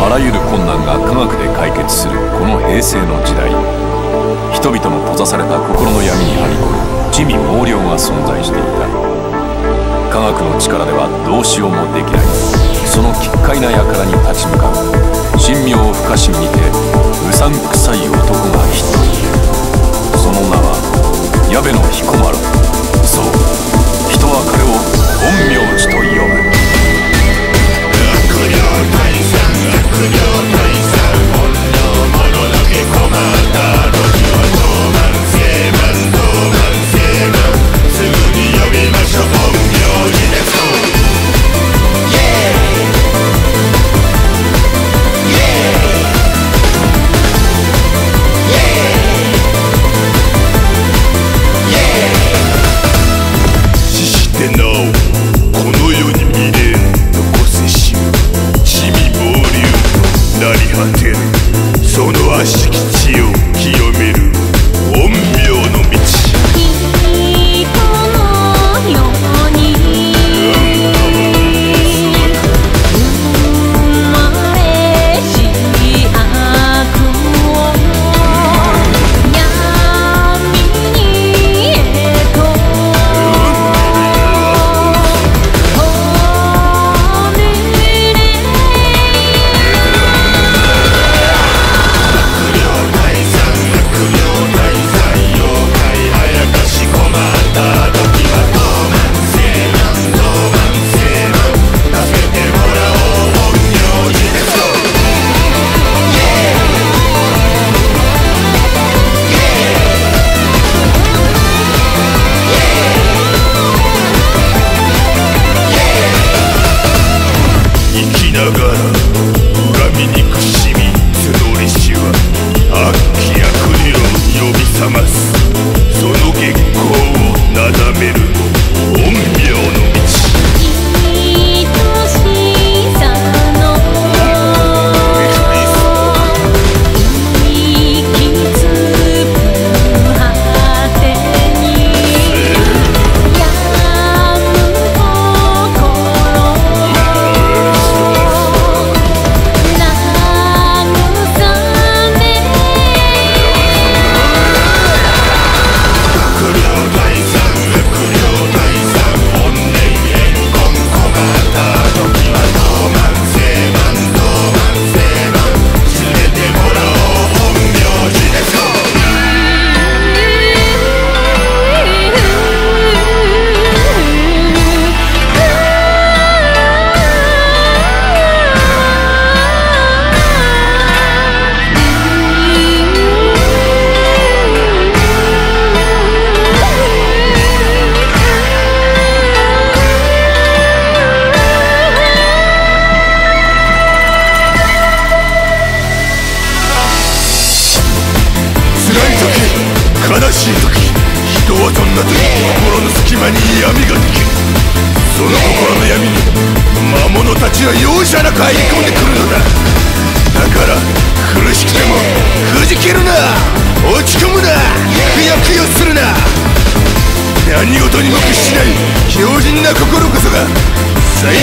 あらゆる困難が科学で解決するこの平成の時代。人々の閉ざされた心の闇にはびこる地味猛量が存在していた。科学の力ではどうしようもできない。その奇怪な輩に立ち向かう。神妙不可侵にてうさんくさい男が一人。なり果てる。その悪しき地を清人はそんな時心の隙間に闇ができる。その心の闇に魔物たちは容赦なく入り込んでくるのだ。だから苦しくてもくじけるな。落ち込むな。くよくよするな。何事にも屈しない強靭な心こそが最